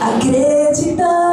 Acreditando.